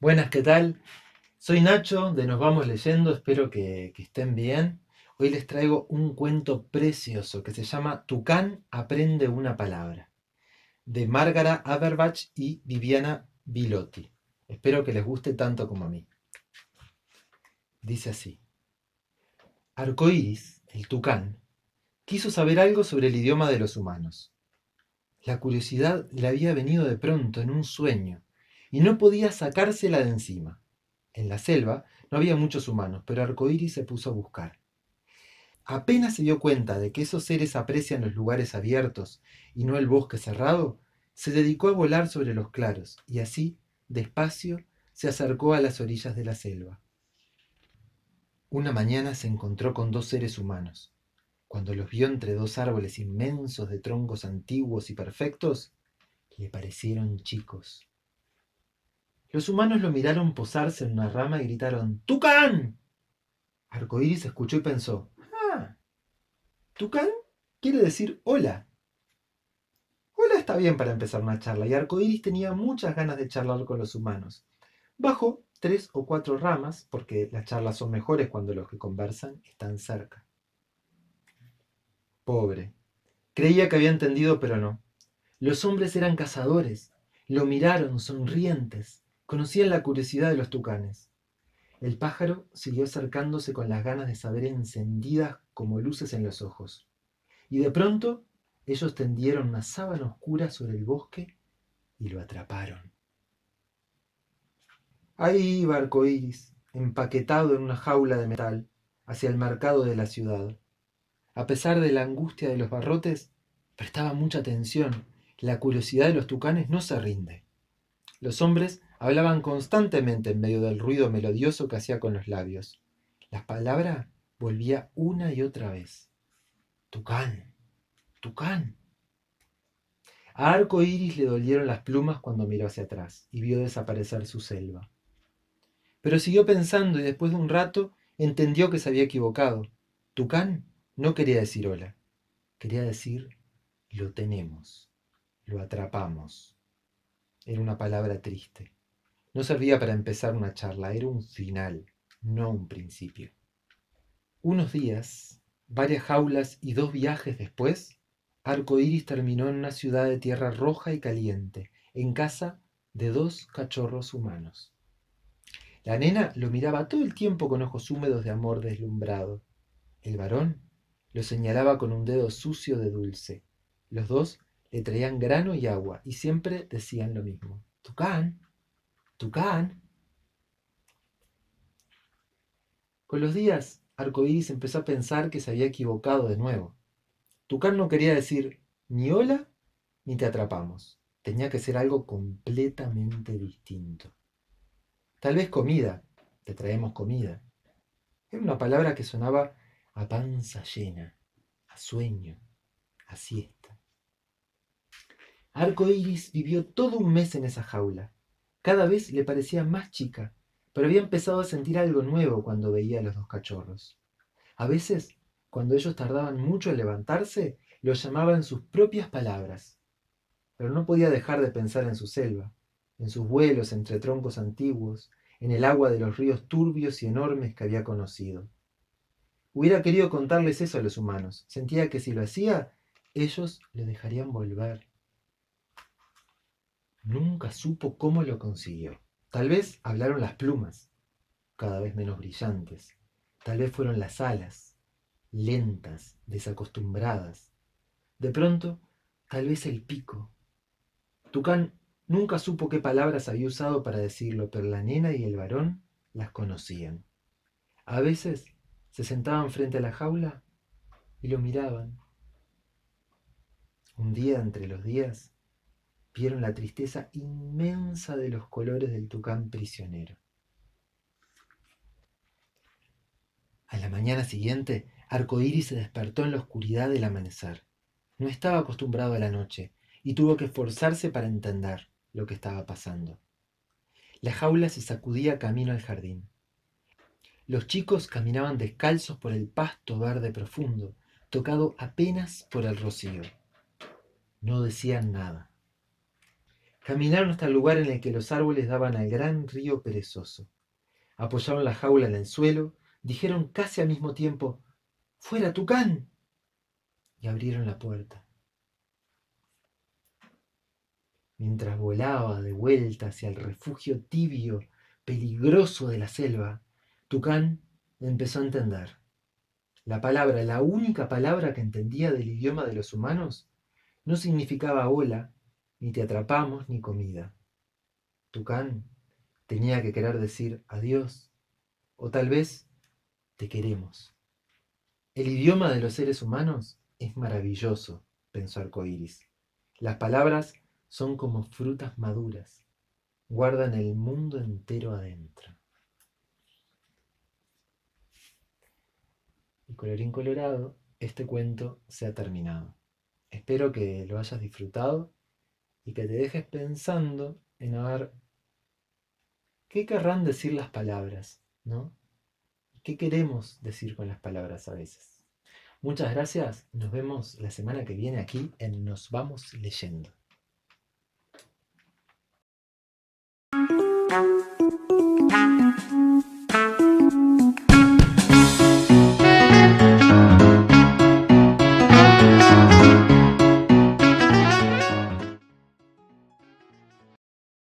Buenas, ¿qué tal? Soy Nacho de Nos Vamos Leyendo, espero que, estén bien. Hoy les traigo un cuento precioso que se llama Tucán aprende una palabra, de Márgara Aberbach y Viviana Bilotti. Espero que les guste tanto como a mí. Dice así. Arcoíris, el tucán, quiso saber algo sobre el idioma de los humanos. La curiosidad le había venido de pronto en un sueño y no podía sacársela de encima. En la selva no había muchos humanos, pero Arcoíris se puso a buscar. Apenas se dio cuenta de que esos seres aprecian los lugares abiertos y no el bosque cerrado, se dedicó a volar sobre los claros y así, despacio, se acercó a las orillas de la selva. Una mañana se encontró con dos seres humanos. Cuando los vio entre dos árboles inmensos de troncos antiguos y perfectos, le parecieron chicos. Los humanos lo miraron posarse en una rama y gritaron ¡Tucán! Arcoíris escuchó y pensó ¡Ah! Tucán quiere decir hola. Hola está bien para empezar una charla y Arcoíris tenía muchas ganas de charlar con los humanos. Bajó tres o cuatro ramas, porque las charlas son mejores cuando los que conversan están cerca. Pobre. Creía que había entendido, pero no. Los hombres eran cazadores. Lo miraron, sonrientes. Conocían la curiosidad de los tucanes. El pájaro siguió acercándose con las ganas de saber encendidas como luces en los ojos. Y de pronto ellos tendieron una sábana oscura sobre el bosque y lo atraparon. Ahí iba Arcoíris, empaquetado en una jaula de metal, hacia el mercado de la ciudad. A pesar de la angustia de los barrotes, prestaba mucha atención. La curiosidad de los tucanes no se rinde. Los hombres hablaban constantemente en medio del ruido melodioso que hacía con los labios. La palabra volvía una y otra vez. Tucán, tucán. A Arco Iris le dolieron las plumas cuando miró hacia atrás y vio desaparecer su selva. Pero siguió pensando y después de un rato entendió que se había equivocado. Tucán no quería decir hola, quería decir lo tenemos, lo atrapamos. Era una palabra triste. No servía para empezar una charla, era un final, no un principio. Unos días, varias jaulas y dos viajes después, Arco Iris terminó en una ciudad de tierra roja y caliente, en casa de dos cachorros humanos. La nena lo miraba todo el tiempo con ojos húmedos de amor deslumbrado. El varón lo señalaba con un dedo sucio de dulce. Los dos le traían grano y agua y siempre decían lo mismo. Tucán, Tucán. Con los días, Arcoíris empezó a pensar que se había equivocado de nuevo. Tucán no quería decir ni hola ni te atrapamos. Tenía que ser algo completamente distinto. Tal vez comida, te traemos comida. Era una palabra que sonaba a panza llena, a sueño, a siesta. Arco Iris vivió todo un mes en esa jaula. Cada vez le parecía más chica, pero había empezado a sentir algo nuevo cuando veía a los dos cachorros. A veces, cuando ellos tardaban mucho en levantarse, los llamaba en sus propias palabras. Pero no podía dejar de pensar en su selva, en sus vuelos entre troncos antiguos, en el agua de los ríos turbios y enormes que había conocido. Hubiera querido contarles eso a los humanos. Sentía que si lo hacía, ellos le dejarían volver. Nunca supo cómo lo consiguió. Tal vez hablaron las plumas, cada vez menos brillantes. Tal vez fueron las alas, lentas, desacostumbradas. De pronto, tal vez el pico. Tucán Nunca supo qué palabras había usado para decirlo, pero la nena y el varón las conocían. A veces se sentaban frente a la jaula y lo miraban. Un día entre los días vieron la tristeza inmensa de los colores del tucán prisionero. A la mañana siguiente, Arcoíris se despertó en la oscuridad del amanecer. No estaba acostumbrado a la noche y tuvo que esforzarse para entender lo que estaba pasando. La jaula se sacudía camino al jardín. Los chicos caminaban descalzos por el pasto verde profundo, tocado apenas por el rocío. No decían nada. Caminaron hasta el lugar en el que los árboles daban al gran río perezoso. Apoyaron la jaula en el suelo, dijeron casi al mismo tiempo, ¡Fuera, Tucán! y abrieron la puerta. Mientras volaba de vuelta hacia el refugio tibio, peligroso de la selva, Tucán empezó a entender. La palabra, la única palabra que entendía del idioma de los humanos, no significaba hola, ni te atrapamos, ni comida. Tucán tenía que querer decir adiós, o tal vez te queremos. El idioma de los seres humanos es maravilloso, pensó Arcoíris. Las palabras son como frutas maduras, guardan el mundo entero adentro. Y colorín colorado, este cuento se ha terminado. Espero que lo hayas disfrutado y que te dejes pensando en a ver qué querrán decir las palabras, ¿no? ¿Qué queremos decir con las palabras a veces? Muchas gracias, nos vemos la semana que viene aquí en Nos vamos leyendo.